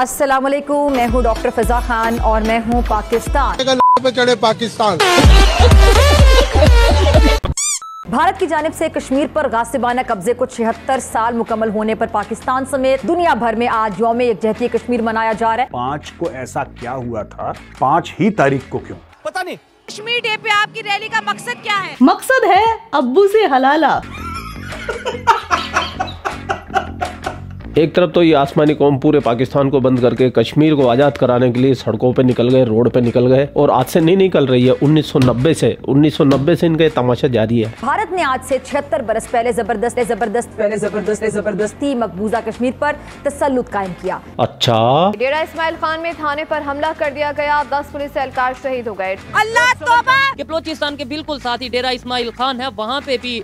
अस्सलाम वालेकुम मैं हूँ डॉक्टर फजा खान और मैं हूँ पाकिस्तान। पे चढ़े पाकिस्तान। भारत की जानब से कश्मीर पर गासिबाना कब्जे को छिहत्तर साल मुकम्मल होने पर पाकिस्तान समेत दुनिया भर में आज योम यकजहती कश्मीर मनाया जा रहा है। पाँच को ऐसा क्या हुआ था? पाँच ही तारीख को क्यों? पता नहीं। कश्मीर डे पे आपकी रैली का मकसद क्या है? मकसद है अब्बू से हलाला। एक तरफ़ तो ये आसमानी कौम पूरे पाकिस्तान को बंद करके कश्मीर को आज़ाद कराने के लिए सड़कों पे निकल गए रोड पे निकल गए और आज से नहीं निकल रही है 1990 से 1990 से इनका ये तमाशा जारी है। भारत ने आज से छिहत्तर बरस पहले ज़बरदस्त ज़बरदस्त पहले ज़बरदस्त ज़बरदस्ती मकबूजा कश्मीर पर तसल्लुत कायम किया। अच्छा। डेरा इस्माइल खान में थाने पर हमला कर दिया गया दस पुलिस एहलकार शहीद हो गए। अल्लाह तौबा! बलोचिस्तान के बिल्कुल साथ ही डेरा इसमाइल खान है वहाँ पे भी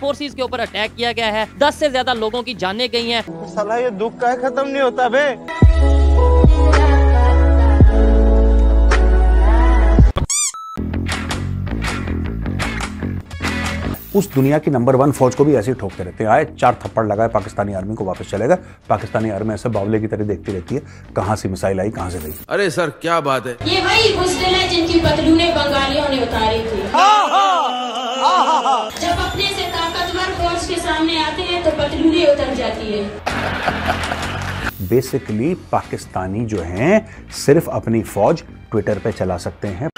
फोर्सेस के ऊपर अटैक किया गया है। दस से ज़्यादा लोगों की जाने गई हैं। ये दुख का खत्म नहीं होता बे। उस दुनिया की नंबर वन फौज को भी ऐसे ही ठोकते रहते हैं। आए चार थप्पड़ लगाए पाकिस्तानी आर्मी को वापस चलेगा पाकिस्तानी आर्मी ऐसे बावले की तरह देखती रहती है कहाँ से मिसाइल आई कहाँ से गई अरे सर क्या बात है? ये वही है जिनकी पतलूने बंगालियों ने उतारी थी। जब अपने से के सामने आते हैं तो पतलूरी उतर जाती है। बेसिकली पाकिस्तानी जो हैं, सिर्फ़ अपनी फौज ट्विटर पे चला सकते हैं।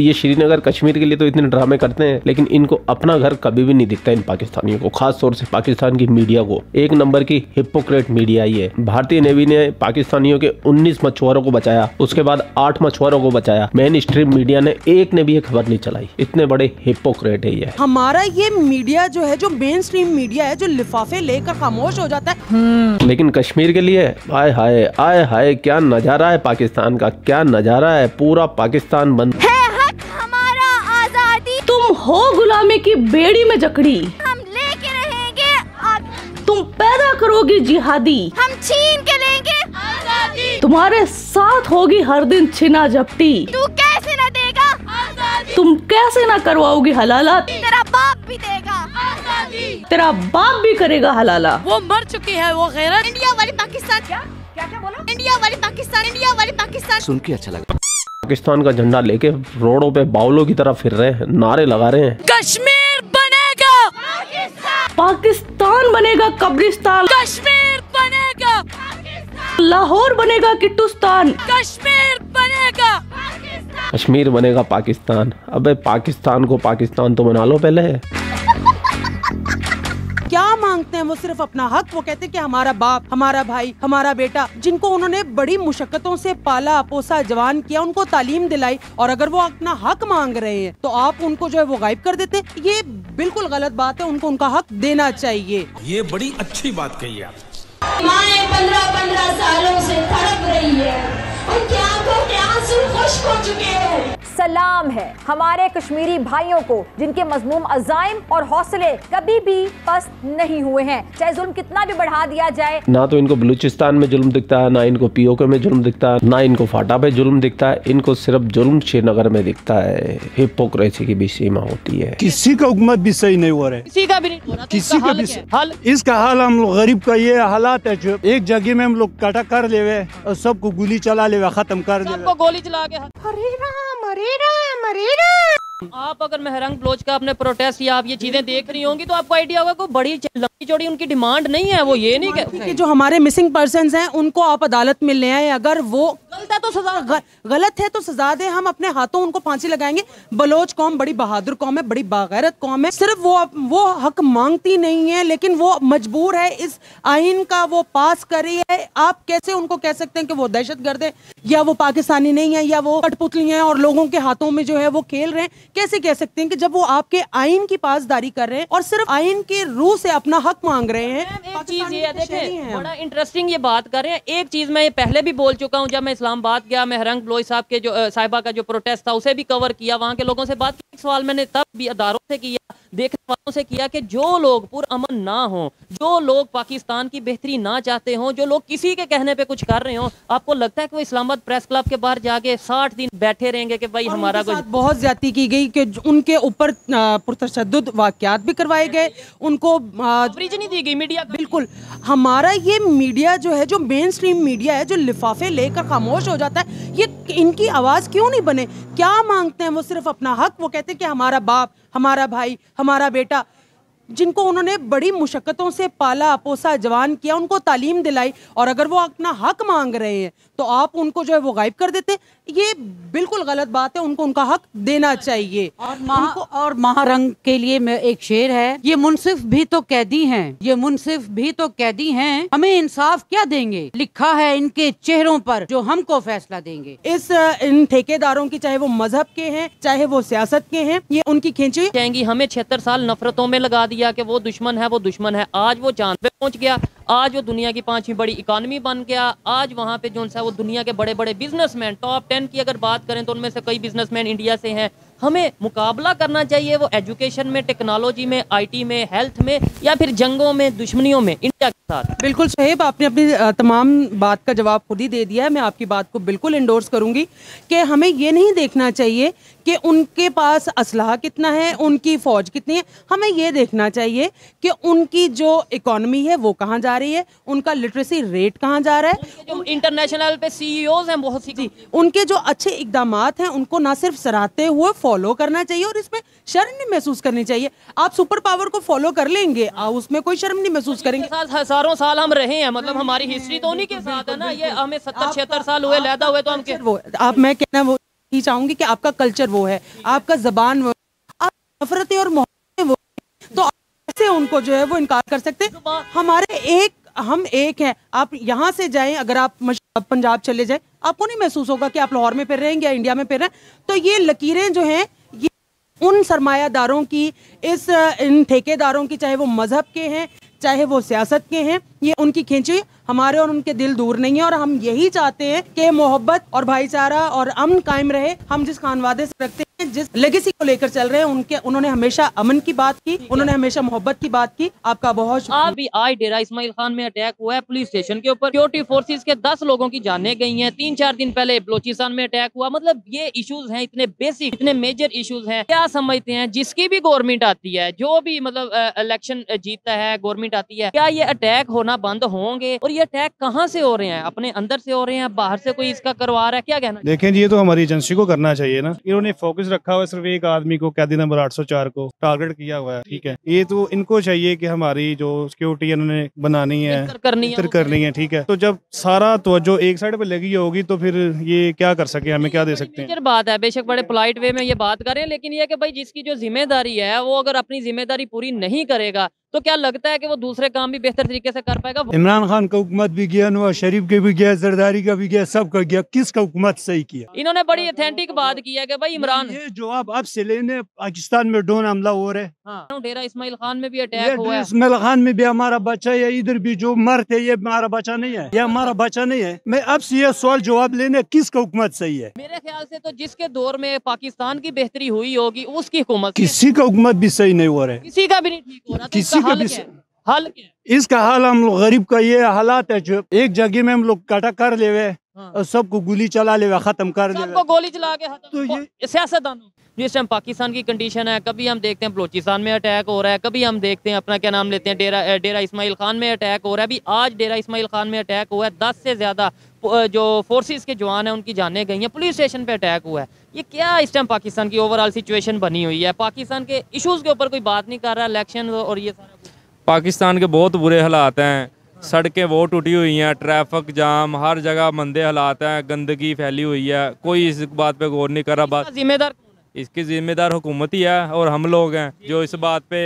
ये श्रीनगर कश्मीर के लिए तो इतने ड्रामे करते हैं लेकिन इनको अपना घर कभी भी नहीं दिखता इन पाकिस्तानियों को खास तौर से पाकिस्तान की मीडिया को। एक नंबर की हिपोक्रेट मीडिया ही है भारतीय नेवी ने पाकिस्तानियों के 19 मछुआरों को बचाया उसके बाद आठ मछुआरों को बचाया। मेन स्ट्रीम मीडिया ने एक ने भी ये खबर नहीं चलाई। इतने बड़े हिपोक्रेट है ये। हमारा ये मीडिया जो है जो मेन स्ट्रीम मीडिया है जो लिफाफे लेकर खामोश हो जाता है। लेकिन कश्मीर के लिए आय हाय आय हाय क्या नज़ारा है पाकिस्तान का क्या नज़ारा है? पूरा पाकिस्तान बंद। हमारा गुलामी की बेड़ी में जकड़ी। हम लेके रहेंगे और तुम पैदा करोगी जिहादी। हम छीन के लेंगे। आज़ादी। तुम्हारे साथ होगी हर दिन छिना झपटी। तू कैसे न देगा। आज़ादी। तुम कैसे ना करवाओगी हलाला तेरा बाप भी देगा। आज़ादी। तेरा बाप भी करेगा हलाला। वो मर चुकी है वो गैरत। इंडिया वाली पाकिस्तान। क्या? क्या क्या बोला? इंडिया वाली पाकिस्तान इंडिया वाली पाकिस्तान। सुन के अच्छा लगा। पाकिस्तान का झंडा लेके रोडों पे बाउलों की तरह फिर रहे हैं नारे लगा रहे हैं। कश्मीर बनेगा। पाकिस्तान बनेगा कब्रिस्तान। कश्मीर बनेगा। लाहौर बनेगा किट्टुस्तान कश्मीर बनेगा। कश्मीर बनेगा पाकिस्तान। अबे पाकिस्तान को पाकिस्तान तो बना लो पहले। क्या मांगते हैं वो सिर्फ़ अपना हक? वो कहते हैं कि हमारा बाप हमारा भाई हमारा बेटा जिनको उन्होंने बड़ी मुशक्कतों से पाला पोसा जवान किया उनको तालीम दिलाई और अगर वो अपना हक मांग रहे हैं तो आप उनको जो है वो गायब कर देते हैं। ये बिल्कुल गलत बात है उनको उनका हक देना चाहिए। ये बड़ी अच्छी बात कही आप माए पंद्रह पंद्रह सालों से तड़प रही है। उनकी आँखों के आँसू खुश्क हो चुके हैं। सलाम है। हमारे कश्मीरी भाइयों को जिनके मजमूम अजाइम और हौसले कभी भी पस्त नहीं हुए हैं। चाहे जुल्म कितना भी बढ़ा दिया जाए। ना तो इनको बलूचिस्तान में जुल्म दिखता है ना इनको पीओके में जुल्म दिखता है ना इनको फाटा पे जुल्म दिखता है। इनको सिर्फ़ जुल्म श्रीनगर में दिखता है। हिपोक्रेसी की भी सीमा होती है। किसी का हुकूमत भी सही नहीं हो रहा है। किसी का भी नहीं हो रहा। तो किसी इसका का भी हल इसका हाल हम लोग गरीब का ये हालात है जो एक जगह में हम लोग कटा कर ले और सबको गोली चला ले खत्म कर देवे गोली चला के Amarera, amarera. आप अगर महरंग ब्लोच का अपने प्रोटेस्ट या आप ये चीज़ें देख रही होंगी तो आपको आइडिया होगा कोई बड़ी लंबी चौड़ी उनकी डिमांड नहीं है वो ये नहीं कि जो हमारे मिसिंग पर्सन हैं उनको आप अदालत में ले आए अगर वो गलत है तो सजा गलत है तो सजा दे हम अपने हाथों उनको फांसी लगाएँगे। बलोच कौम बड़ी बहादुर कौम है बड़ी बागैरत कौम है सिर्फ़ वो वो हक मांगती नहीं है लेकिन वो मजबूर है इस आइन का वो पास करी है। आप कैसे उनको कह सकते हैं कि वो दहशत गर्द है या वो पाकिस्तानी नहीं है या वो कठपुतली हैं और लोगों के हाथों में जो है वो खेल रहे हैं? कैसे कह सकते हैं कि जब वो आपके आइन की पासदारी कर रहे हैं और सिर्फ़ आइन के रूह से अपना हक मांग रहे हैं एक चीज़ ये देखें बड़ा इंटरेस्टिंग ये बात कर रहे हैं। एक चीज़ मैं ये पहले भी बोल चुका हूँ जब मैं इस्लामाबाद गया मैं हरंग ब्लोई साहब के जो साहिबा का जो प्रोटेस्ट था उसे भी कवर किया वहाँ के लोगों से बात की। सवाल मैंने तब भी अदारों से किया देखने वालों से किया कि जो लोग पुरअमन ना हो जो लोग पाकिस्तान की बेहतरी ना चाहते हों जो लोग किसी के कहने पे कुछ कर रहे हो आपको लगता है कि वो इस्लामाबाद प्रेस क्लब के बाहर जाके साठ दिन बैठे रहेंगे कि भाई हमारा कुछ बहुत ज़्यादा की गई कि जो उनके ऊपर पुरतशद वाक़ात भी करवाए गए। उनको कवरेज नहीं दी गई मीडिया बिल्कुल। हमारा ये मीडिया जो है जो मेन स्ट्रीम मीडिया है जो लिफाफे लेकर खामोश हो जाता है ये इनकी आवाज़ क्यों नहीं बने? क्या मांगते हैं वो सिर्फ़ अपना हक? वो कहते हैं कि हमारा बाप हमारा भाई हमारा बेटा जिनको उन्होंने बड़ी मुशक्क़तों से पाला पोसा जवान किया उनको तालीम दिलाई और अगर वो अपना हक मांग रहे हैं तो आप उनको जो है वो गायब कर देते। ये बिल्कुल गलत बात है उनको उनका हक देना चाहिए। और महा और महारंग के लिए मैं एक शेर है ये मुनसिफ भी तो कैदी हैं ये मुनसिफ भी तो कैदी हैं हमें इंसाफ क्या देंगे? लिखा है इनके चेहरों पर जो हमको फैसला देंगे। इस इन ठेकेदारों की चाहे वो मज़हब के हैं चाहे वो सियासत के हैं ये उनकी खींची। कहेंगी हमें छिहत्तर साल नफरतों में लगा दिया कि वो दुश्मन है, वो दुश्मन है। आज वो चाँद पे पहुँच गया। आज वो दुनिया की पांचवी बड़ी इकानमी बन गया। आज वहाँ पे जो है वो दुनिया के बड़े बड़े बिजनेसमैन टॉप टेन की अगर बात करें तो उनमें से कई बिजनेसमैन इंडिया से हैं। हमें मुकाबला करना चाहिए वो एजुकेशन में टेक्नोलॉजी में आईटी में हेल्थ में या फिर जंगों में, दुश्मनियों में। साथ? बिल्कुल सहेब आपने अपनी तमाम बात का जवाब खुद ही दे दिया है। मैं आपकी बात को बिल्कुल इंडोर्स करूँगी कि हमें ये नहीं देखना चाहिए कि उनके पास असलाह कितना है उनकी फौज कितनी है। हमें ये देखना चाहिए कि उनकी जो इकोनॉमी है वो कहाँ जा रही है उनका लिटरेसी रेट कहाँ जा रहा है। जो इंटरनेशनल पे सीईओज हैं बहुत सी जी उनके जो अच्छे इकदाम हैं उनको ना सिर्फ़ सराहते हुए फॉलो करना चाहिए और इसमें शर्म नहीं महसूस करनी चाहिए। आप सुपर पावर को फॉलो कर लेंगे उसमें कोई शर्म नहीं महसूस करेंगे। साथ हज़ारों साल हम रहे हैं मतलब हमारी हिस्ट्री तो उन्हीं के साथ है ना ये हमें सत्तर छिहत्तर साल हुए लैदा हुए तो हम वो आप मैं कहना वो ही चाहूँगी कि आपका कल्चर वो है आपका जबान वो है, आप नफरतें और मोहब्बतें वो तो कैसे उनको जो है वो इनकार कर सकते हमारे एक हम एक हैं आप यहाँ से जाएँ अगर आप पंजाब चले जाएँ आपको नहीं महसूस होगा कि आप लाहौर में फिर रहे हैं या इंडिया में फिर रहे हैं तो ये लकीरें जो हैं ये उन सरमायादारों की इस इन ठेकेदारों की चाहे वो मज़हब के हैं चाहे वो सियासत के हैं, ये उनकी खींची हमारे और उनके दिल दूर नहीं है और हम यही चाहते हैं कि मोहब्बत और भाईचारा और अमन कायम रहे, हम जिस खानवादे से रखते जिस लेगेसी को लेकर चल रहे हैं उनके उन्होंने हमेशा अमन की बात की उन्होंने हमेशा मोहब्बत की बात की। आपका बहुत आप भी आज डेरा इस्माइल खान में अटैक हुआ है पुलिस स्टेशन के ऊपर। सिक्योरिटी फोर्सेस के दस लोगों की जाने गई हैं। तीन चार दिन पहले बलोचिस्तान में अटैक हुआ। मतलब ये इश्यूज़ हैं इतने बेसिक इतने मेजर इशूज हैं। क्या समझते हैं जिसकी भी गवर्नमेंट आती है जो भी मतलब इलेक्शन जीतता है गवर्नमेंट आती है क्या ये अटैक होना बंद होंगे? और ये अटैक कहाँ से हो रहे हैं? अपने अंदर से हो रहे हैं बाहर से कोई इसका करवा रहा है? क्या कहना देखें जी ये तो हमारी एजेंसी को करना चाहिए ना। इन्होंने फोकस रखा हुआ है सिर्फ़ एक आदमी को कैदी नंबर 804 को टारगेट किया हुआ है ठीक है। ये तो इनको चाहिए कि हमारी जो सिक्योरिटी इन्होंने बनानी है करनी है करनी है ठीक है। तो जब सारा तवज्जो एक साइड पे लगी होगी तो फिर ये क्या कर सके हमें क्या दे सकते हैं? बात है बेशक बड़े पोलाइट वे में ये बात करें लेकिन ये कि भाई जिसकी जो ज़िम्मेदारी है वो अगर अपनी ज़िम्मेदारी पूरी नहीं करेगा तो क्या लगता है कि वो दूसरे काम भी बेहतर तरीके से कर पाएगा? इमरान खान का हुकूमत भी गया नवाज़ शरीफ के भी गया जरदारी का भी गया सब का गया। किसका हुकूमत सही किया? इन्होंने बड़ी ऑथेंटिक बात की है कि भाई इमरान ये जवाब अब से लेने पाकिस्तान में ड्रोन हमला हो रहे हाँ। डेरा इस्माइल खान में भी ये अटैक हुआ है। इस्माइल खान में भी हमारा बच्चा है इधर भी जो मरते ये हमारा बच्चा नहीं है। ये हमारा बच्चा नहीं है। मैं अब से ये सवाल जवाब लेने किसका हुकूमत सही है? मेरे ख्याल से तो जिसके दौर में पाकिस्तान की बेहतरी हुई होगी उसकी हुकूमत किसी का हुकूमत भी सही नहीं हो रहा है। किसी का भी नहीं ठीक हो रहा तो किसी इसका का है? हल? इसका हाल हम लोग गरीब का ये हालात है जो एक जगह में हम लोग कटा कर लेवे और सबको गोली चला लेवे खत्म कर सबको गोली चला के तो खत्म सियासतदानों। जिस टाइम पाकिस्तान की कंडीशन है कभी हम देखते हैं बलोचिस्तान में अटैक हो रहा है कभी हम देखते हैं अपना क्या नाम लेते हैं डेरा डेरा इस्माइल खान में अटैक हो रहा है। अभी आज डेरा इस्माइल खान में अटैक हुआ है दस से ज़्यादा जो फोर्सेस के जवान हैं उनकी जाने गई हैं पुलिस स्टेशन पे अटैक हुआ है। ये क्या इस टाइम पाकिस्तान की ओवरऑल सिचुएशन बनी हुई है? पाकिस्तान के इशूज़ के ऊपर कोई बात नहीं कर रहा इलेक्शन और ये सारा पाकिस्तान के बहुत बुरे हालात हैं। सड़कें वो टूटी हुई हैं ट्रैफ़िक जाम हर जगह मंदे हालात हैं गंदगी फैली हुई है कोई इस बात पे गौर नहीं कर रहा बात जिम्मेदार इसकी जिम्मेदार हुकूमत ही है और हम लोग हैं जो इस बात पे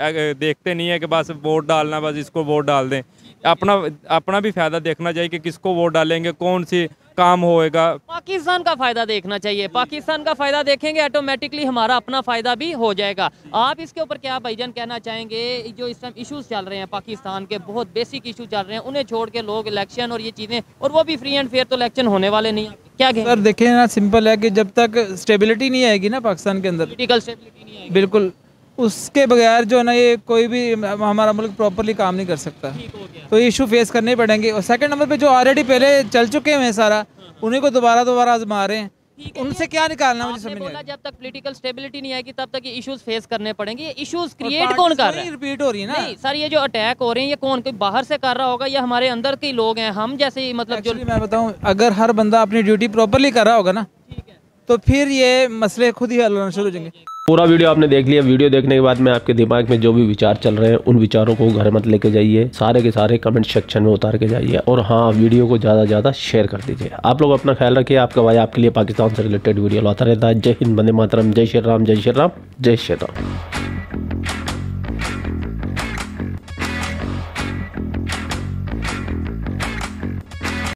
देखते नहीं है कि बस वोट डालना बस इसको वोट डाल दें। अपना अपना भी फ़ायदा देखना चाहिए कि किसको वोट डालेंगे कौन सी काम होएगा। पाकिस्तान का फ़ायदा देखना चाहिए। पाकिस्तान का फ़ायदा देखेंगे ऑटोमेटिकली हमारा अपना फ़ायदा भी हो जाएगा। आप इसके ऊपर क्या भाईजान कहना चाहेंगे? जो इस टाइम इशूज चल रहे हैं पाकिस्तान के बहुत बेसिक इशू चल रहे हैं उन्हें छोड़ के लोग इलेक्शन और ये चीज़ें और वो भी फ्री एंड फेयर तो इलेक्शन होने वाले नहीं हैं। क्या कहें सर देखिए ना सिंपल है कि जब तक स्टेबिलिटी नहीं आएगी ना पाकिस्तान के अंदर पॉलिटिकल स्टेबिलिटी नहीं आएगी। बिल्कुल। उसके बगैर जो है ना ये कोई भी हमारा मुल्क प्रॉपरली काम नहीं कर सकता। तो ये इशू फेस करने ही पड़ेंगे। और सेकंड नंबर पे जो ऑलरेडी पहले चल चुके हैं सारा उन्हीं को दोबारा दोबारा आजमा रहे हैं। उनसे क्या निकालना मुझे समझ नहीं बोला जब तक पॉलिटिकल स्टेबिलिटी नहीं आएगी तब तक ये इश्यूज़ फेस करने पड़ेंगे। ये इश्यूज़ क्रिएट कौन कर रहा है? रिपीट हो रही है ना। नहीं सर ये जो अटैक हो रहे हैं ये कौन कोई बाहर से कर रहा होगा या हमारे अंदर के लोग हैं हम जैसे ही मतलब जो मैं बताऊँ अगर हर बंदा अपनी ड्यूटी प्रॉपरली कर रहा होगा ना तो फिर ये मसले खुद ही हल होना शुरू हो जाएँगे। पूरा वीडियो आपने देख लिया। वीडियो देखने के बाद में आपके दिमाग में जो भी विचार चल रहे हैं, उन विचारों को घर मत लेके जाइए। सारे के सारे कमेंट सेक्शन में उतार के जाइए और हाँ वीडियो को ज़्यादा ज़्यादा शेयर कर दीजिए। आप लोग अपना ख्याल रखिए, आपका भाई आपके लिए पाकिस्तान से रिलेटेड वीडियो लाता रहता है। जय हिंद बंदे मातरम, जय श्री राम, जय श्री राम, जय श्री राम।